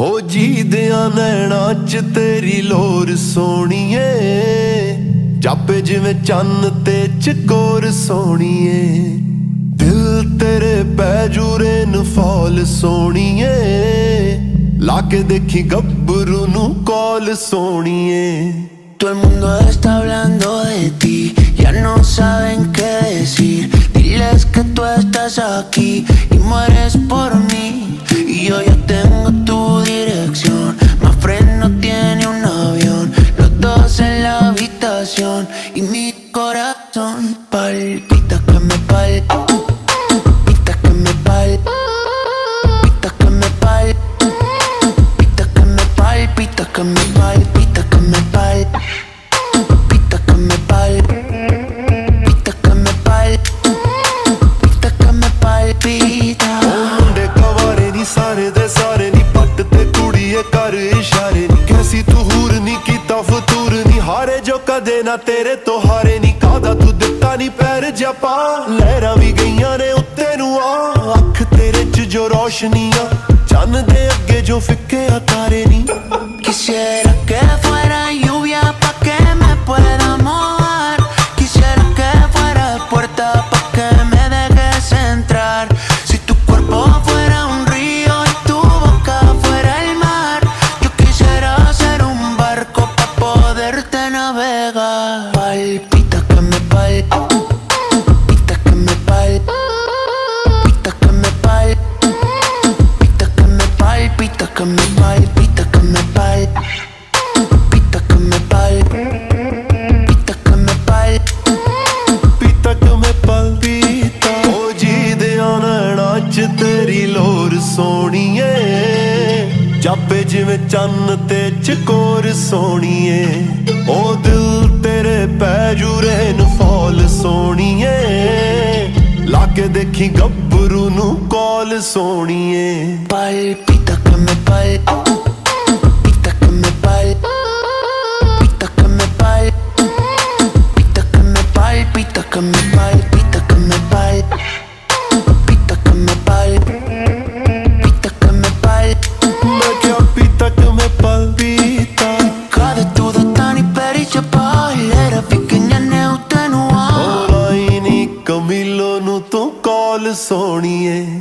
ਹੋ ਜੀਦਿਆਂ ਨੈਣਾ ਚ ਤੇਰੀ ਲੋਰ ਸੋਣੀਏ ਜਾਪੇ ਜਿਵੇਂ ਚੰਨ ਤੇ ਚਕੋਰ ਸੋਣੀਏ ਦਿਲ ਤੇਰੇ ਪੈ ਜੂਰੇ ਨੂੰ ਫੌਲ ਸੋਣੀਏ ਲਾ ਕੇ ਦੇਖੀ ਗੱਭਰੂ ਨੂੰ ਕਾਲ ਸੋਣੀਏ Todo el mundo está hablando de ti, ya no saben qué decir. Diles que tú estás aquí y mueres por mí. Y yo ya tengo tu dirección. Más no tiene un avión, los dos en la habitación. Y mi corazón palpita que me palpita ਕਰ ਇਸ਼ਾਰੇ ਨਹੀਂ ਕੈਸੀ ਤੂੰ ਹੂਰ ਨਹੀਂ ਕੀਤਾ, ਫਤੂਰ ਨਹੀਂ ਹਾਰੇ ਜੋ ਕਦੇ ਨਾ ਤੇਰੇ ਤੋਂ ਹਾਰੇ ਨਹੀਂ ਕਾਦਾ ਤੂੰ ਦਿੱਤਾ ਨਹੀਂ ਪੈਰ? ਜਪਾ ਲਹਿਰਾਂ ਵੀ ਗਈਆਂ ਨੇ ਉੱਤੇ ਨੂੰ ਆ ਅੱਖ ਤੇਰੇ ਚ ਜੋ ਰੋਸ਼ਨੀ ਆ। ਚੰਨ ਦੇ ਅੱਗੇ ਜੋ ਫਿੱਕੇ ਆ, ਤਾਰੇ ਨਹੀਂ Quisiera que que me palpita que me palpita que me palpita que me palpita que me palpita que me palpita que me palpita que me palpita ਪੀਤਾ ਕਮੇ ਪਲਪੀਤਾ ਉਹ ਜੀਦਿਆਂ ਨੈਣਾ ਚ ਤੇਰੀ ਲੋਰ ਸੋਣੀਏ ਜਾਪੇ ਜਿਵੇਂ ਚੰਨ ਤੇ ਚਕੋਰ ਸੋਣੀਏ ਉਹ ਦਿਲ ਤੇਰੇ ਪੈ ਜੂਰੇ ਨੂੰ ਦੇਖੀ ਗੱਭਰੂ ਨੂੰ ਕੋਲ ਸੋਣੀਏ। ਪਾਏ ਪੀ ਤੱਕ ਮੈਂ ਪਾਏ। ਸੋਣੀਏ